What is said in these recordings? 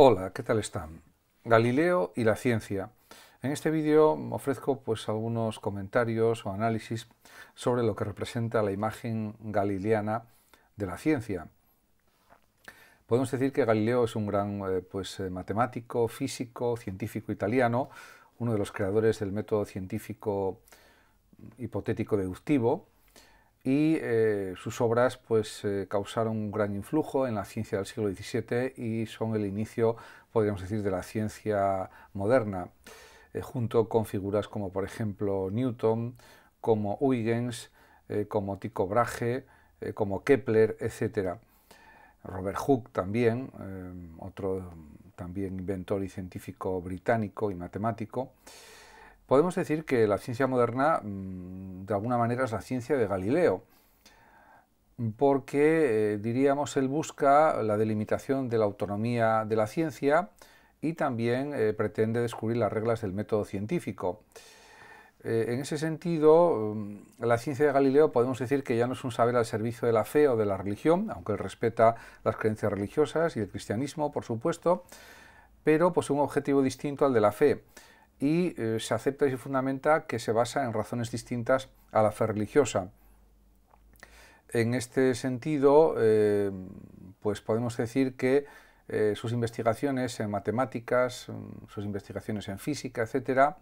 Hola, ¿qué tal están? Galileo y la ciencia. En este vídeo ofrezco pues algunos comentarios o análisis sobre lo que representa la imagen galileana de la ciencia. Podemos decir que Galileo es un gran eh, pues, eh, matemático, físico, científico italiano, uno de los creadores del método científico hipotético deductivo, y eh, sus obras pues, eh, causaron un gran influjo en la ciencia del siglo XVII y son el inicio, podríamos decir, de la ciencia moderna, eh, junto con figuras como por ejemplo Newton, como Huygens, como Tycho Brahe, como Kepler, etc. Robert Hooke también, otro también inventor y científico británico y matemático. Podemos decir que la ciencia moderna, mm, de alguna manera, es la ciencia de Galileo, porque, eh, diríamos, él busca la delimitación de la autonomía de la ciencia y también eh, pretende descubrir las reglas del método científico. Eh, en ese sentido, mm, la ciencia de Galileo podemos decir que ya no es un saber al servicio de la fe o de la religión, aunque él respeta las creencias religiosas y el cristianismo, por supuesto, pero pues un objetivo distinto al de la fe y eh, se acepta y se fundamenta que se basa en razones distintas a la fe religiosa. En este sentido, eh, pues podemos decir que eh, sus investigaciones en matemáticas, mm, sus investigaciones en física, etcétera,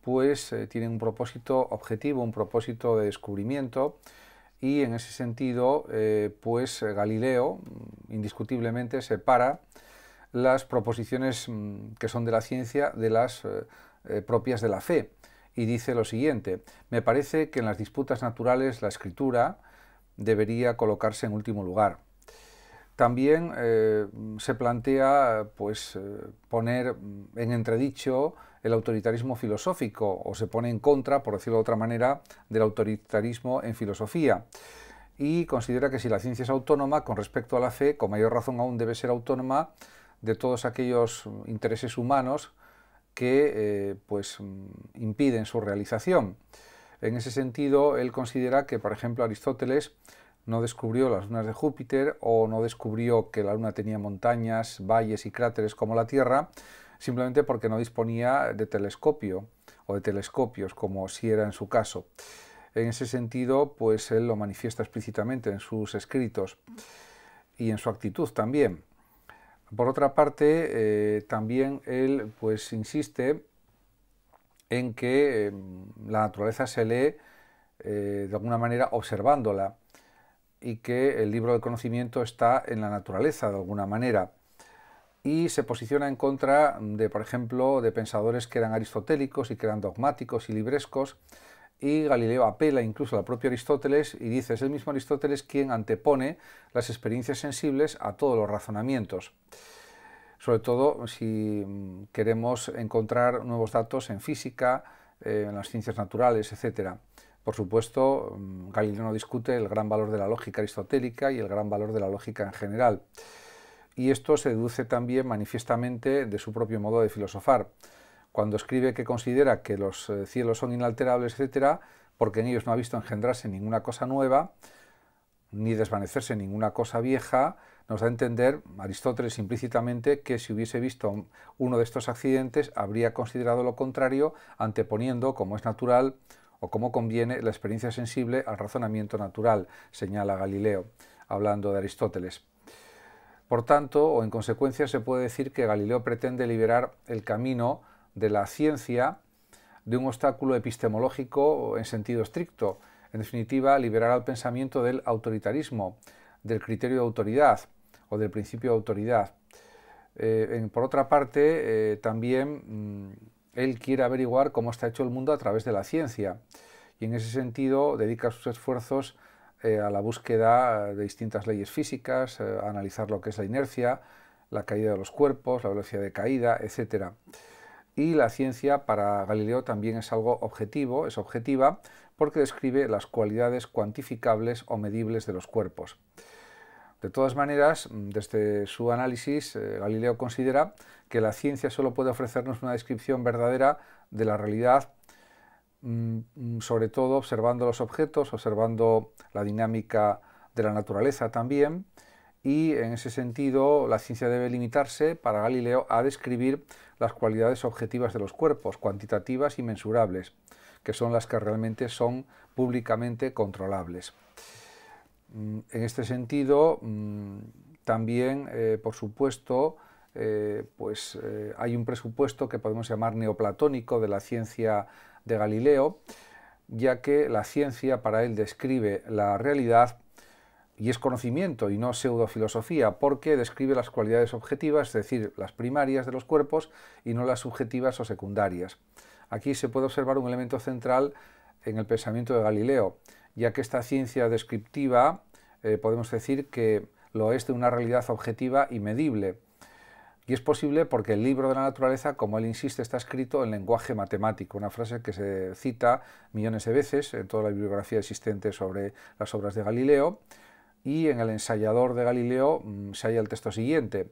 pues tienen un propósito objetivo, un propósito de descubrimiento y en ese sentido, pues Galileo mm, indiscutiblemente separa las proposiciones mm, que son de la ciencia de las eh, propias de la fe. Y dice lo siguiente, me parece que en las disputas naturales la escritura debería colocarse en último lugar. También eh, se plantea pues, eh, poner en entredicho el autoritarismo filosófico o se pone en contra, por decirlo de otra manera, del autoritarismo en filosofía y considera que si la ciencia es autónoma con respecto a la fe, con mayor razón aún debe ser autónoma de todos aquellos intereses humanos que eh, pues, mm, impiden su realización. En ese sentido, él considera que, por ejemplo, Aristóteles no descubrió las lunas de Júpiter o no descubrió que la luna tenía montañas, valles y cráteres como la Tierra, simplemente porque no disponía de telescopio o de telescopios, como si era en su caso. En ese sentido, pues él lo manifiesta explícitamente en sus escritos y en su actitud también. Por otra parte, eh, también él pues, insiste en que em, la naturaleza se lee eh, de alguna manera observándola y que el libro del conocimiento está en la naturaleza de alguna manera. Y se posiciona en contra de, por ejemplo, de pensadores que eran aristotélicos y que eran dogmáticos y librescos y Galileo apela incluso al propio Aristóteles y dice, es el mismo Aristóteles quien antepone las experiencias sensibles a todos los razonamientos, sobre todo si mm, queremos encontrar nuevos datos en física, eh, en las ciencias naturales, etc. Por supuesto, mm, Galileo no discute el gran valor de la lógica aristotélica y el gran valor de la lógica en general. Y esto se deduce también manifiestamente de su propio modo de filosofar cuando escribe que considera que los eh, cielos son inalterables, etcétera, porque en ellos no ha visto engendrarse ninguna cosa nueva, ni desvanecerse ninguna cosa vieja, nos da a entender Aristóteles implícitamente que si hubiese visto uno de estos accidentes habría considerado lo contrario, anteponiendo, como es natural o como conviene, la experiencia sensible al razonamiento natural, señala Galileo, hablando de Aristóteles. Por tanto, o en consecuencia, se puede decir que Galileo pretende liberar el camino de la ciencia de un obstáculo epistemológico en sentido estricto, en definitiva, liberar al pensamiento del autoritarismo, del criterio de autoridad o del principio de autoridad. Eh, por otra parte, eh, también mm, él quiere averiguar cómo está hecho el mundo a través de la ciencia y en ese sentido dedica sus esfuerzos eh, a la búsqueda de distintas leyes físicas, a analizar lo que es la inercia, la caída de los cuerpos, la velocidad de caída, etc. Y la ciencia para Galileo también es algo objetivo, es objetiva, porque describe las cualidades cuantificables o medibles de los cuerpos. De todas maneras, desde su análisis, eh, Galileo considera que la ciencia solo puede ofrecernos una descripción verdadera de la realidad, mm, sobre todo observando los objetos, observando la dinámica de la naturaleza también, y en ese sentido la ciencia debe limitarse para Galileo a describir las cualidades objetivas de los cuerpos, cuantitativas y mensurables, que son las que realmente son públicamente controlables. Mm, en este sentido, mm, también, eh, por supuesto, eh, pues, eh, hay un presupuesto que podemos llamar neoplatónico de la ciencia de Galileo, ya que la ciencia para él describe la realidad y es conocimiento y no pseudofilosofía, porque describe las cualidades objetivas, es decir, las primarias de los cuerpos y no las subjetivas o secundarias. Aquí se puede observar un elemento central en el pensamiento de Galileo, ya que esta ciencia descriptiva eh, podemos decir que lo es de una realidad objetiva y medible. Y es posible porque el libro de la naturaleza, como él insiste, está escrito en lenguaje matemático, una frase que se cita millones de veces en toda la bibliografía existente sobre las obras de Galileo, y en el ensayador de Galileo mm, se halla el texto siguiente.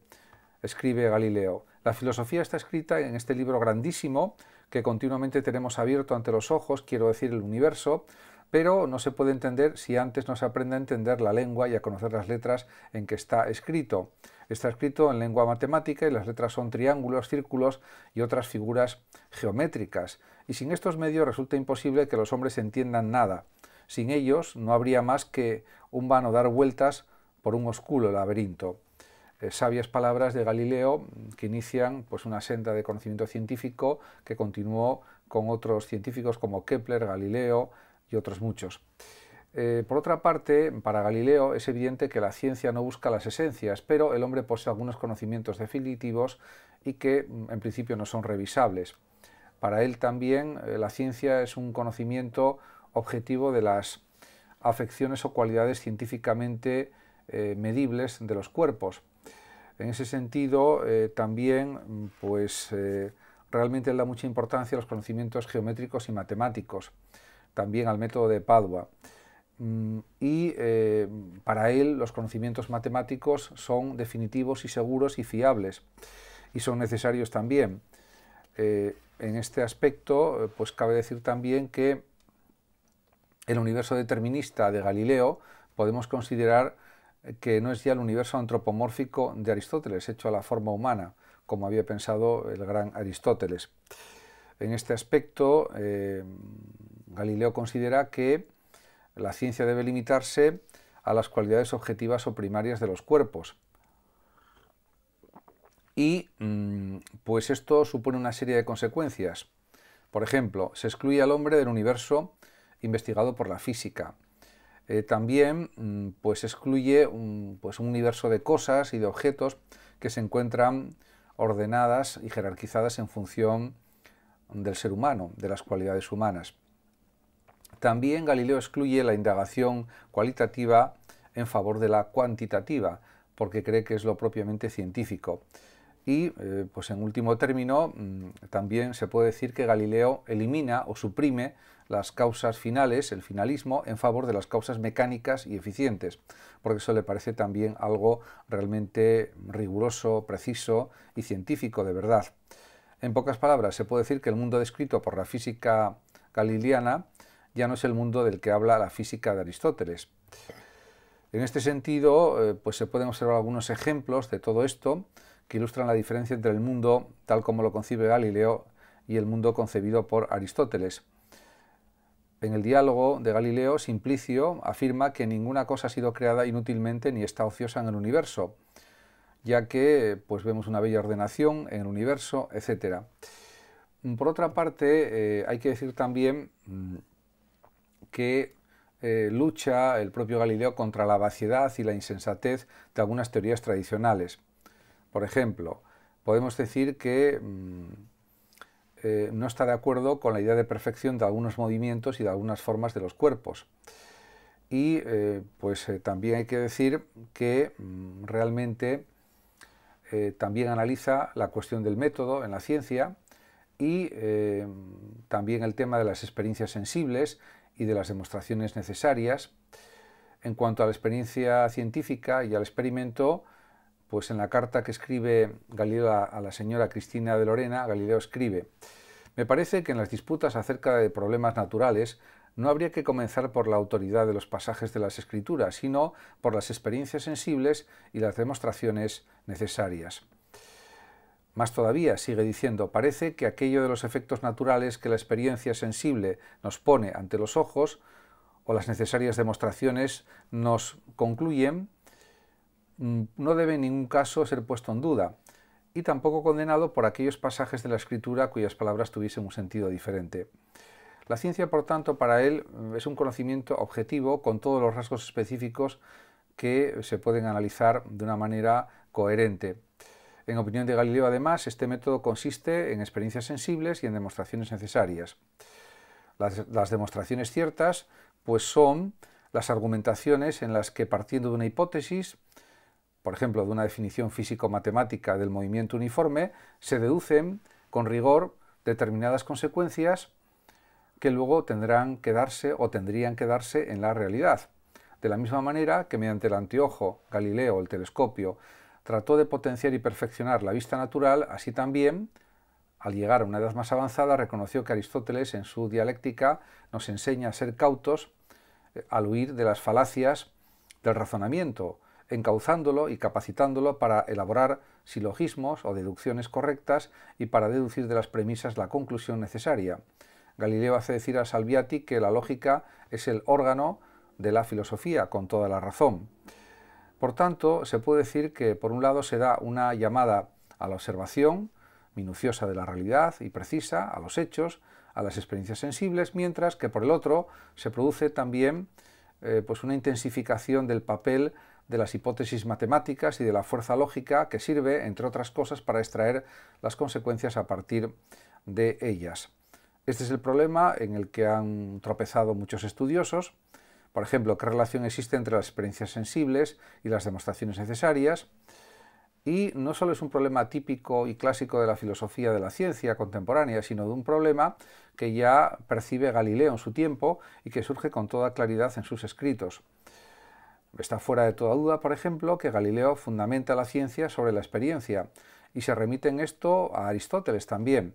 Escribe Galileo, la filosofía está escrita en este libro grandísimo que continuamente tenemos abierto ante los ojos, quiero decir el universo, pero no se puede entender si antes no se aprende a entender la lengua y a conocer las letras en que está escrito. Está escrito en lengua matemática y las letras son triángulos, círculos y otras figuras geométricas. Y sin estos medios resulta imposible que los hombres entiendan nada. Sin ellos no habría más que un vano dar vueltas por un oscuro laberinto. Eh, sabias palabras de Galileo que inician pues, una senda de conocimiento científico que continuó con otros científicos como Kepler, Galileo, y otros muchos. Eh, por otra parte, para Galileo es evidente que la ciencia no busca las esencias, pero el hombre posee algunos conocimientos definitivos y que mm, en principio no son revisables. Para él también eh, la ciencia es un conocimiento objetivo de las afecciones o cualidades científicamente eh, medibles de los cuerpos. En ese sentido, también mm, pues, realmente él da mucha importancia a los conocimientos geométricos y matemáticos también al método de Padua. Mm, y eh, para él los conocimientos matemáticos son definitivos y seguros y fiables, y son necesarios también. Eh, en este aspecto, eh, pues cabe decir también que el universo determinista de Galileo podemos considerar que no es ya el universo antropomórfico de Aristóteles, hecho a la forma humana, como había pensado el gran Aristóteles. En este aspecto, Galileo considera que la ciencia debe limitarse a las cualidades objetivas o primarias de los cuerpos. Y mm, pues esto supone una serie de consecuencias. Por ejemplo, se excluye al hombre del universo investigado por la física. Eh, también mm, pues excluye pues un universo de cosas y de objetos que se encuentran ordenadas y jerarquizadas en función del ser humano, de las cualidades humanas. También Galileo excluye la indagación cualitativa en favor de la cuantitativa, porque cree que es lo propiamente científico. Y, eh, pues en último término, mm, también se puede decir que Galileo elimina o suprime las causas finales, el finalismo, en favor de las causas mecánicas y eficientes, porque eso le parece también algo realmente riguroso, preciso y científico de verdad. En pocas palabras, se puede decir que el mundo descrito por la física galileana ya no es el mundo del que habla la física de Aristóteles. En este sentido, eh, pues se pueden observar algunos ejemplos de todo esto que ilustran la diferencia entre el mundo tal como lo concibe Galileo y el mundo concebido por Aristóteles. En el diálogo de Galileo, Simplicio afirma que ninguna cosa ha sido creada inútilmente ni está ociosa en el universo, ya que pues vemos una bella ordenación en el universo, etc. Por otra parte, eh, hay que decir también mm, que eh, lucha el propio Galileo contra la vaciedad y la insensatez de algunas teorías tradicionales. Por ejemplo, podemos decir que mm, eh, no está de acuerdo con la idea de perfección de algunos movimientos y de algunas formas de los cuerpos. Y eh, pues también hay que decir que mm, realmente también analiza la cuestión del método en la ciencia y también el tema de las experiencias sensibles y de las demostraciones necesarias. En cuanto a la experiencia científica y al experimento, pues en la carta que escribe Galileo a, la señora Cristina de Lorena, Galileo escribe, me parece que en las disputas acerca de problemas naturales no habría que comenzar por la autoridad de los pasajes de las escrituras, sino por las experiencias sensibles y las demostraciones necesarias. Más todavía, sigue diciendo, parece que aquello de los efectos naturales que la experiencia sensible nos pone ante los ojos, o las necesarias demostraciones nos concluyen, no debe en ningún caso ser puesto en duda, y tampoco condenado por aquellos pasajes de la escritura cuyas palabras tuviesen un sentido diferente. La ciencia, por tanto, para él mm, es un conocimiento objetivo con todos los rasgos específicos que se pueden analizar de una manera coherente. En opinión de Galileo, además, este método consiste en experiencias sensibles y en demostraciones necesarias. Las, demostraciones ciertas pues son las argumentaciones en las que, partiendo de una hipótesis, por ejemplo, de una definición físico-matemática del movimiento uniforme, se deducen con rigor determinadas consecuencias que luego tendrán que darse o tendrían que darse en la realidad. De la misma manera que mediante el anteojo, Galileo, el telescopio, trató de potenciar y perfeccionar la vista natural, así también, al llegar a una edad más avanzada, reconoció que Aristóteles en su dialéctica nos enseña a ser cautos eh, al huir de las falacias del razonamiento, encauzándolo y capacitándolo para elaborar silogismos o deducciones correctas y para deducir de las premisas la conclusión necesaria. Galileo hace decir a Salviati que la lógica es el órgano de la filosofía, con toda la razón. Por tanto, se puede decir que por un lado se da una llamada a la observación minuciosa de la realidad y precisa, a los hechos, a las experiencias sensibles, mientras que por el otro se produce también eh, pues una intensificación del papel de las hipótesis matemáticas y de la fuerza lógica que sirve, entre otras cosas, para extraer las consecuencias a partir de ellas. Este es el problema en el que han tropezado muchos estudiosos. Por ejemplo, qué relación existe entre las experiencias sensibles y las demostraciones necesarias. Y no solo es un problema típico y clásico de la filosofía de la ciencia contemporánea, sino de un problema que ya percibe Galileo en su tiempo y que surge con toda claridad en sus escritos. Está fuera de toda duda, por ejemplo, que Galileo fundamenta la ciencia sobre la experiencia, y se remite en esto a Aristóteles también,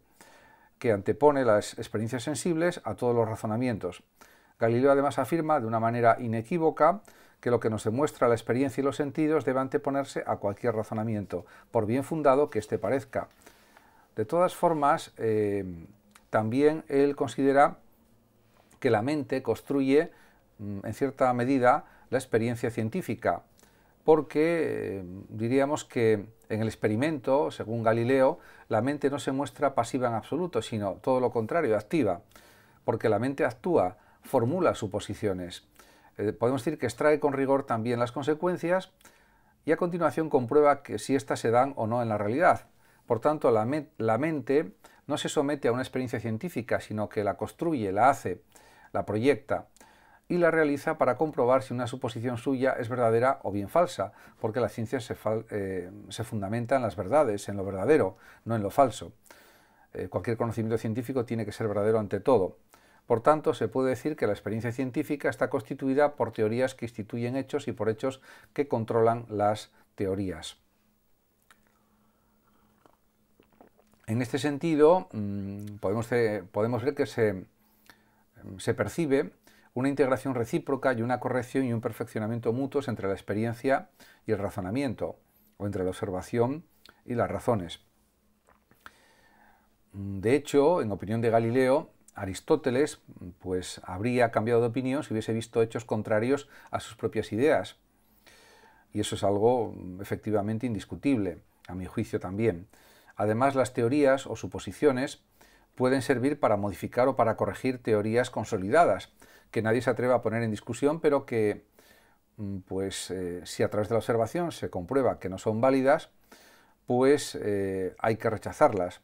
que antepone las experiencias sensibles a todos los razonamientos. Galileo además afirma de una manera inequívoca que lo que nos demuestra la experiencia y los sentidos debe anteponerse a cualquier razonamiento, por bien fundado que éste parezca. De todas formas, eh, también él considera que la mente construye, en cierta medida, la experiencia científica, porque eh, diríamos que en el experimento, según Galileo, la mente no se muestra pasiva en absoluto, sino todo lo contrario, activa, porque la mente actúa, formula suposiciones. Eh, podemos decir que extrae con rigor también las consecuencias y a continuación comprueba que si éstas se dan o no en la realidad. Por tanto, la, la mente no se somete a una experiencia científica, sino que la construye, la hace, la proyecta y la realiza para comprobar si una suposición suya es verdadera o bien falsa, porque la ciencia se, eh, fundamenta en las verdades, en lo verdadero, no en lo falso. Eh, cualquier conocimiento científico tiene que ser verdadero ante todo. Por tanto, se puede decir que la experiencia científica está constituida por teorías que instituyen hechos y por hechos que controlan las teorías. En este sentido, mm, podemos, podemos, ver que se, se percibe una integración recíproca y una corrección y un perfeccionamiento mutuos entre la experiencia y el razonamiento, o entre la observación y las razones. De hecho, en opinión de Galileo, Aristóteles pues, habría cambiado de opinión si hubiese visto hechos contrarios a sus propias ideas. Y eso es algo efectivamente indiscutible, a mi juicio también. Además, las teorías o suposiciones pueden servir para modificar o para corregir teorías consolidadas, que nadie se atreva a poner en discusión, pero que, mm, pues, eh, si a través de la observación se comprueba que no son válidas, pues eh, hay que rechazarlas.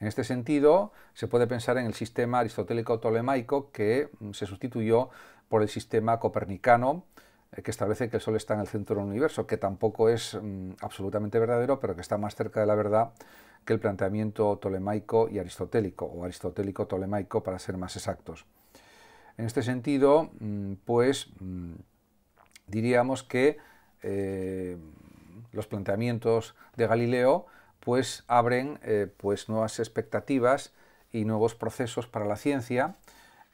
En este sentido, se puede pensar en el sistema aristotélico-tolemaico que mm, se sustituyó por el sistema copernicano, eh, que establece que el Sol está en el centro del universo, que tampoco es mm, absolutamente verdadero, pero que está más cerca de la verdad que el planteamiento tolemaico y aristotélico, o aristotélico-tolemaico para ser más exactos. En este sentido, mm, pues mm, diríamos que eh, los planteamientos de Galileo pues abren eh, pues nuevas expectativas y nuevos procesos para la ciencia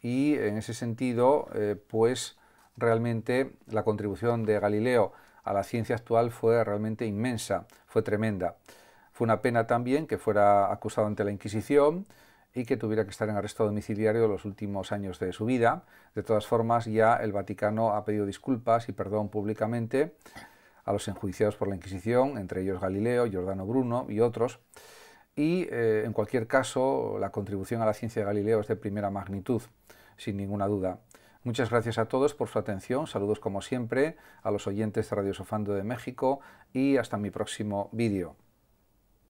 y en ese sentido, eh, pues realmente la contribución de Galileo a la ciencia actual fue realmente inmensa, fue tremenda. Fue una pena también que fuera acusado ante la Inquisición y que tuviera que estar en arresto domiciliario los últimos años de su vida. De todas formas, ya el Vaticano ha pedido disculpas y perdón públicamente a los enjuiciados por la Inquisición, entre ellos Galileo, Giordano Bruno y otros. Y eh, en cualquier caso, la contribución a la ciencia de Galileo es de primera magnitud, sin ninguna duda. Muchas gracias a todos por su atención, saludos como siempre a los oyentes de Radio Sofando de México y hasta mi próximo vídeo.